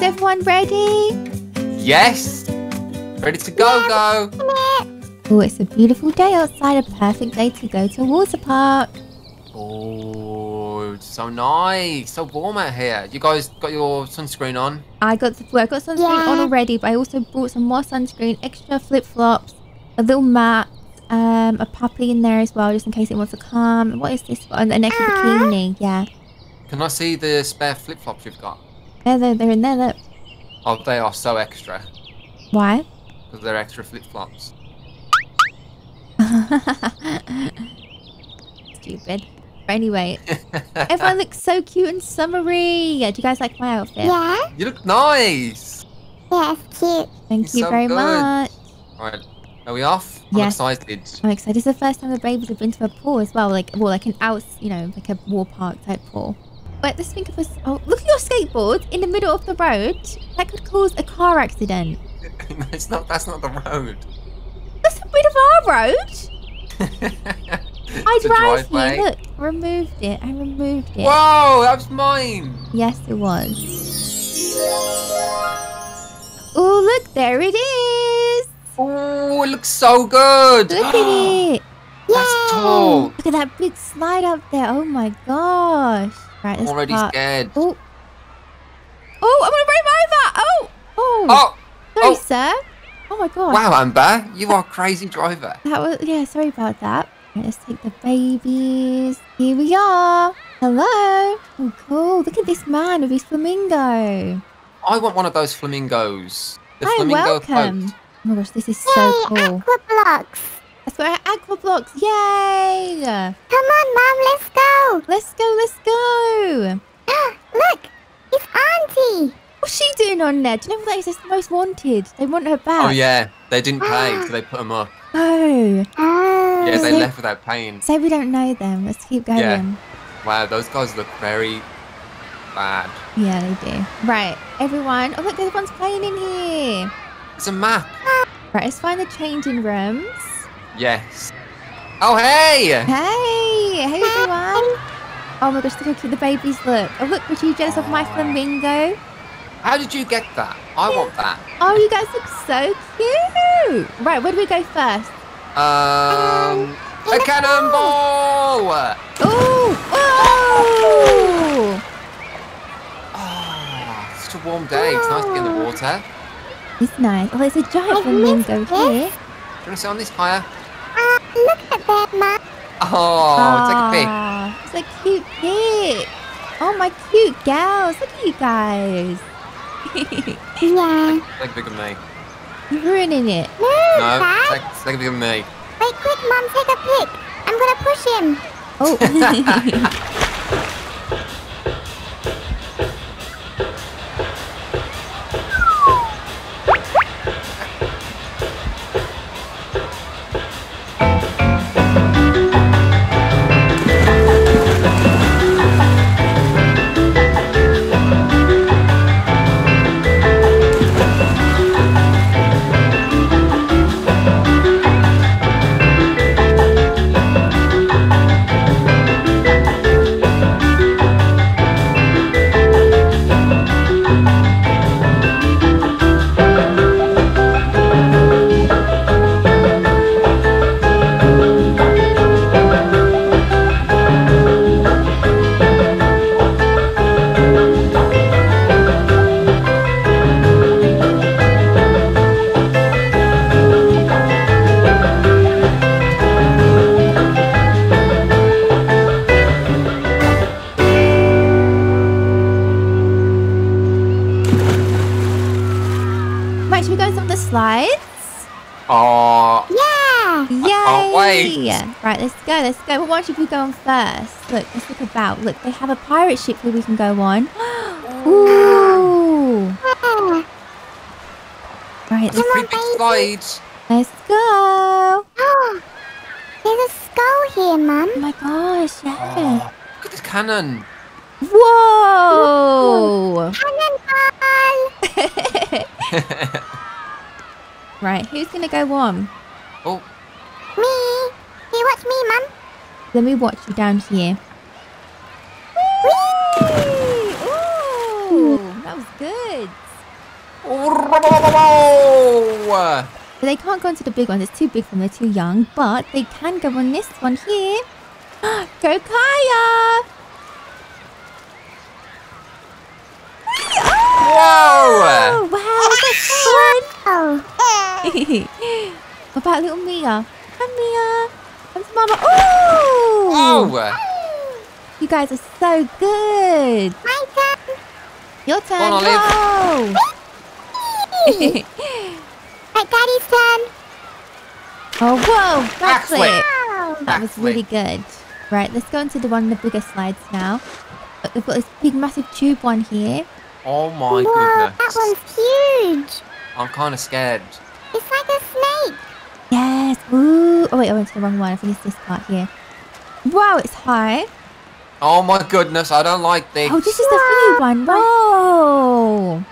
everyone ready? Yes. Ready to go, go. Oh, it's a beautiful day outside. A perfect day to go to a water park. Oh, so nice. So warm out here. You guys got your sunscreen on? I got the, well, I got sunscreen on already, but I also brought some more sunscreen, extra flip flops, a little mat, um, a puppy in there as well, just in case it wants to come. What is this? one? An extra bikini. Yeah, Can I see the spare flip flops you've got? They're they're, they're in there. Look. Oh, they are so extra. Why? Because they're extra flip flops. Stupid. But anyway, everyone looks so cute and summery. Do you guys like my outfit? Yeah? You look nice. Yeah, it's cute. Thank It's you so very good. much. All right. Are we off? Yes. I'm Yes. excited. I'm excited. This is the first time the babies have been to a pool as well. Like, well, like an out, you know, like a war park type pool. But let's think of us. Oh, look at your skateboard in the middle of the road. That could cause a car accident. it's not. That's not the road. That's a bit of our road. I drive here. Look, removed it. I removed it. Whoa, that was mine. Yes, it was. Oh, look, there it is. Oh, it looks so good. Look at it. That's tall. Look at that big slide up there. Oh my gosh. Right, I'm already park. scared. Oh. Oh, I'm gonna break my over. Oh. Oh. Oh, sorry, oh. sir. Oh my god. wow, Amber, you are a crazy driver. That was yeah. Sorry about that. Right, let's take the babies. Here we are. Hello. Oh, cool. Look at this man with his flamingo. I want one of those flamingos. The Hi, flamingo welcome. float. Oh my gosh, this is Yay, so cool. aqua blocks. That's where aqua blocks. Yay! Come on, Mom, let's go. Let's go. Let's go. Look, it's Auntie. What's she doing on there? Do you know what that is? It's the most wanted. They want her back. Oh yeah, they didn't pay, so they put them up. Oh. Oh. Yeah, they So- left without paying. Say we don't know them. Let's keep going. Yeah. Yeah, Wow, those guys look very bad. Yeah, they do. Right, everyone. Oh, look, everyone's playing in here. It's a map. Right, let's find the changing rooms. Yes. Oh hey! Hey, hey, everyone. Oh my gosh, look how cute the babies look. Oh, look, were you jealous of my flamingo? How did you get that? I want that. Oh, you guys look so cute. Right, where do we go first? Um, a cannonball! Oh, oh! Oh, such a warm day. It's nice to be in the water. It's nice. Oh, there's a giant I flamingo here. Do you want to sit on this higher? Look at that, Mom. Oh, take a pic. Ah, It's a cute pic. Oh, my cute gals. Look at you guys. Yeah. Take a pic of me. You're ruining it. No, No, Dad. take, take a pic me. Wait, quick, Mom, take a pic. I'm gonna push him. Oh. can't wait. Right, let's go, let's go. Well, why should you go on first? Look, let's look about. Look, they have a pirate ship here we can go on. Ooh! Right, it's a let's, pretty big slide. let's go. Oh, there's a skull here, Mum. Oh my gosh, yeah. Oh, look at this cannon. Whoa! Cannonball. right, who's gonna go on? oh, Me. Hey, watch me, Mum. Let me watch you down here. Whee! Ooh, that was good. But they can't go into the big one. It's too big for them. They're too young. But they can go on this one here. go Kaya! Whoa! Oh, wow, that's Oh. fun. what about little Mia? Come Mia. Come to Mama. Oh! Oh! You guys are so good. My turn. Your turn. on, Olive. Go. Right, Daddy's turn. oh, whoa. Backflip. Backflip. Wow. That was really good. Right, let's go into the one of the bigger slides now. Look, They've got this big, massive tube one here. Oh my Whoa, that one's huge. I'm kind of scared. It's like a snake. Yes. Ooh. Oh, wait, I went to the wrong one. I finished this part here. Wow, it's high. Oh my goodness, I don't like this. Oh, this is the funny one. Whoa.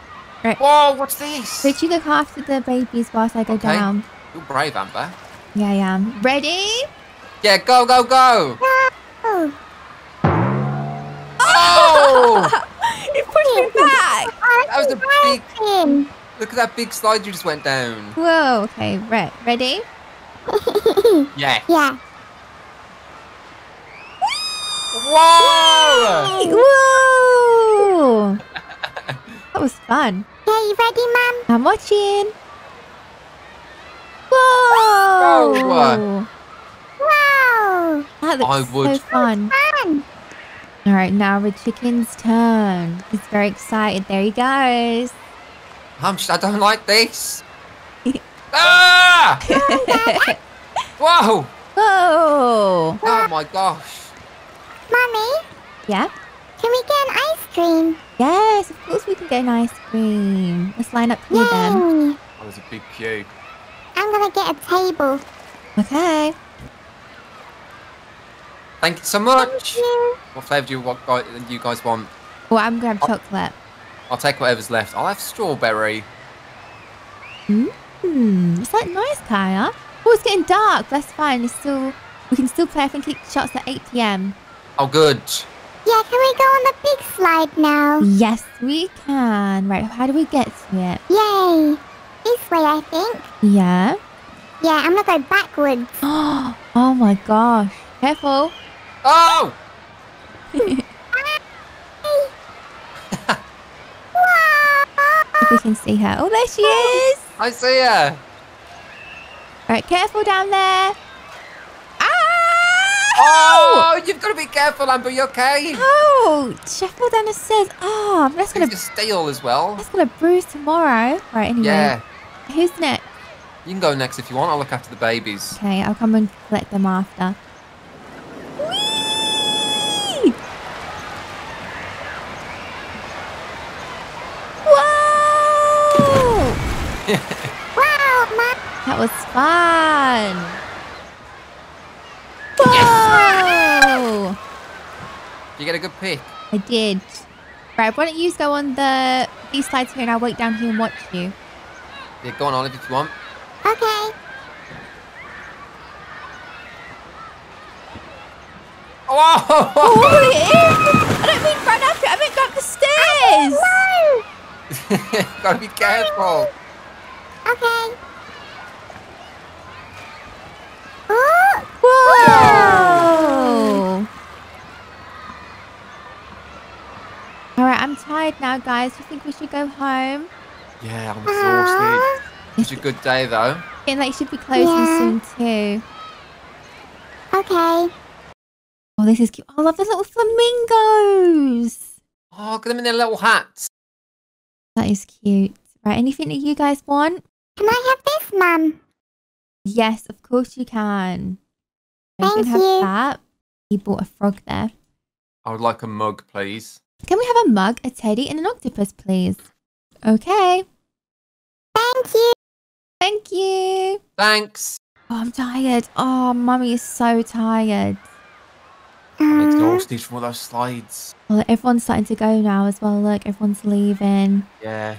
Right. Whoa, what's this? Rich, you look after the babies whilst I go Okay. down. You're brave, Amber. Yeah, I am. Ready? Yeah, go, go, go! Oh. Oh! it pushed me back. That was a big- big. Look at that big slide you just went down. Whoa. Okay, right. Ready? Yeah. yeah. Whoa! Whoa. that was fun. Okay, you ready, Mum? I'm watching. Whoa! Whoa. Uh, wow. That looks I would- so fun. Fun. All right, now the chicken's turn. He's very excited. There he goes. I'm, I don't like this. Ah! Whoa! Whoa! Oh my gosh. Mommy? Yeah? can we get an ice cream? Yes, of course we can get an ice cream. Let's line up here then. Yay. That was a big queue. I'm gonna get a table. Okay. Thank you so much. Thank you. What flavour do you, what, guy- you guys want? Well, I'm going to have chocolate. I'll take whatever's left. I'll have strawberry. Hmm, Hmm, is that nice, Kaya? Oh, it's getting dark. That's fine. It's still... We can still play. I think it shuts at 8 p.m. Oh, good. Yeah, can we go on the big slide now? Yes, we can. Right, how do we get to it? Yay. This way, I think. Yeah. Yeah, I'm gonna go backwards. oh my gosh. Careful. Oh! If we can see her. Oh, there she is. I see her. Right, careful down there. Ah! Oh, you've got to be careful, Amber. You okay? Oh, Sheffield the stairs. Oh, that's gonna It's a steel as well. that's gonna bruise tomorrow. Right, anyway. Yeah. Who's next? You can go next if you want. I'll look after the babies. Okay, I'll come and collect them after. Whee! Whoa! Wow, Mum. That was fun. Whoa! Did you get a good pick? I did. Right, why don't you go on the these slides here and I'll wait down here and watch you. Yeah, go on, Olive, if you want. Okay. Oh! Oh, it is! I don't mean run up it, I mean go up the stairs! Whoa. Gotta be careful. Okay. Oh. Whoa! Alright, I'm tired now, guys. Do you think we should go home? Yeah, I'm exhausted. Aw. It's a good day, though. And they should be closing Yeah. soon too. Okay. Oh, this is cute. I love the little flamingos. Oh, look at them in their little hats. That is cute. Right, anything that you guys want? Can I have this, Mum? Yes, of course you can. You Thank can have you. that. He bought a frog there. I would like a mug, please. Can we have a mug, a teddy, and an octopus, please? Okay. Thank you. Thank you. Thanks. Oh, I'm tired. Oh, mummy is so tired. I'm exhausted from all those slides. Well, everyone's starting to go now as well. Look, everyone's leaving. Yeah.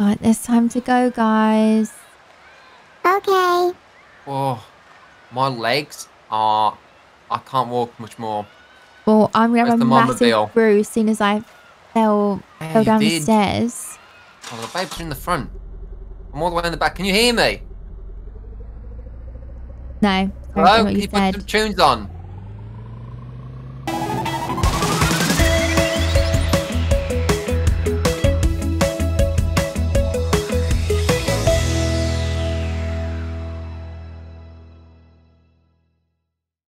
Right, there's time to go, guys. Okay. Oh, my legs are. I can't walk much more. Well, I'm gonna Where's have a massive bruise as soon as I fell Yeah, fell down the stairs. Oh, the babes are in the front. I'm all the way in the back. Can you hear me? No. Sorry, Hello? what Can you you put some tunes on?